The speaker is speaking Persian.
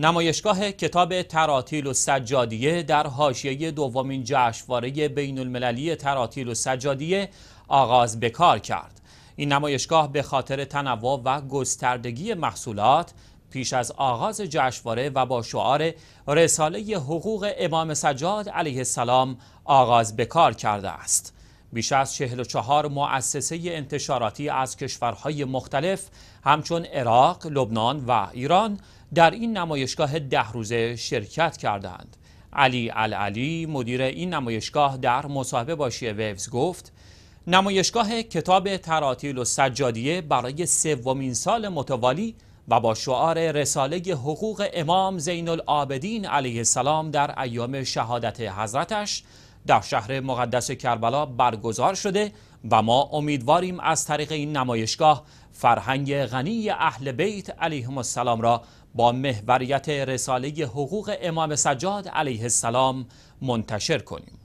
نمایشگاه کتاب تراتیل و سجادیه در حاشیه دومین جشنواره بین المللی تراتیل و سجادیه آغاز به کار کرد. این نمایشگاه به خاطر تنوع و گستردگی محصولات پیش از آغاز جشنواره و با شعار رساله حقوق امام سجاد علیه السلام آغاز به کار کرده است. بیش از 44 مؤسسه انتشاراتی از کشورهای مختلف همچون عراق، لبنان و ایران در این نمایشگاه ده روزه شرکت کردند. علی العلی مدیر این نمایشگاه در مصاحبه با شیعه گفت نمایشگاه کتاب تراتیل و سجادیه برای سومین سال متوالی و با شعار رساله حقوق امام زین العابدین علیه السلام در ایام شهادت حضرتش در شهر مقدس کربلا برگزار شده و ما امیدواریم از طریق این نمایشگاه فرهنگ غنی اهل بیت علیهم السلام را با محوریت رساله حقوق امام سجاد علیه السلام منتشر کنیم.